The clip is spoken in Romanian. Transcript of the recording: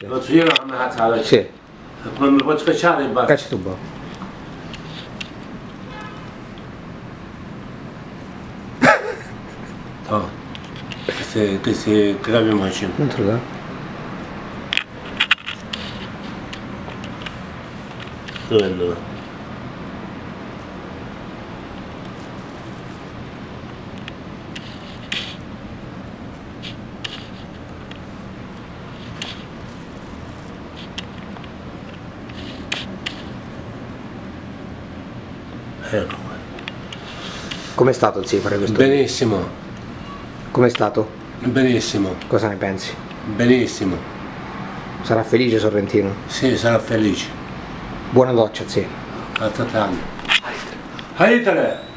Lo so io non mi cazzo Sì, Come mi puoi scacciare in base? cacci tu boh. Oh. Che se, che se, che abbiamo facendo? Non te Eh. Com'è stato il Cifre questo? Benissimo. Com'è stato? Benissimo. Cosa ne pensi? Benissimo. Sarà felice Sorrentino? Sì, sarà felice. Buona doccia, sì. tanto, Aitere! Aitere!